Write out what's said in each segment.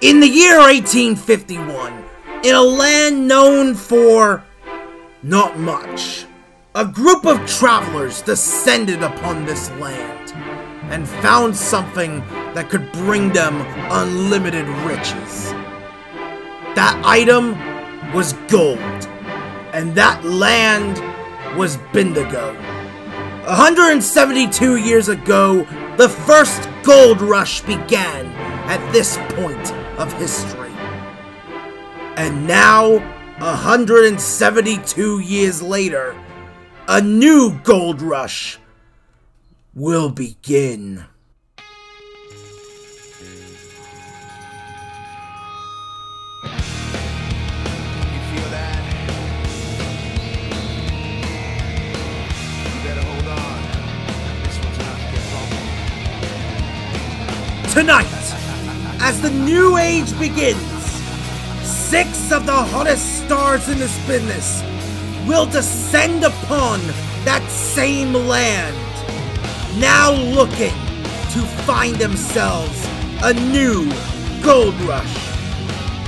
In the year 1851, in a land known for not much, a group of travelers descended upon this land and found something that could bring them unlimited riches. That item was gold, and that land was Bendigo. 172 years ago, the first gold rush began at this point of history. And now, 172 years later, a new gold rush will begin. You feel that? You better hold on. This one's about to get bumpy. Tonight, as the new age begins, six of the hottest stars in this business will descend upon that same land, now looking to find themselves a new gold rush.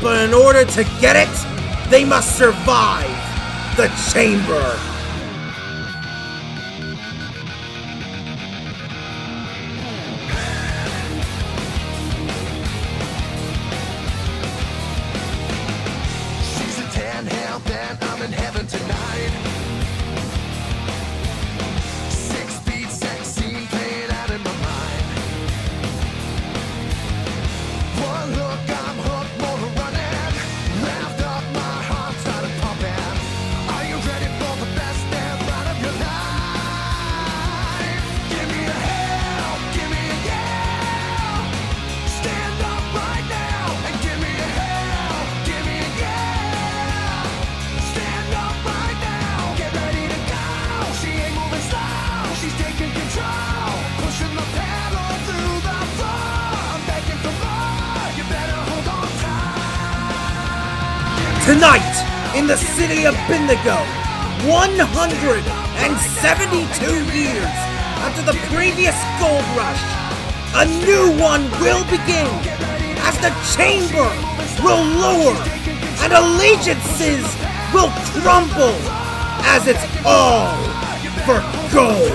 But in order to get it, they must survive the chamber. Tonight, in the city of Bendigo, 172 years after the previous gold rush, a new one will begin as the chamber will lower and allegiances will crumble as it's all for gold.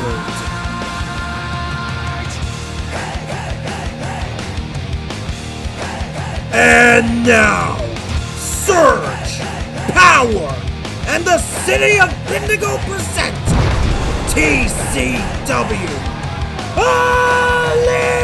And now, Power, and the City of Bendigo present TCW Allegiance!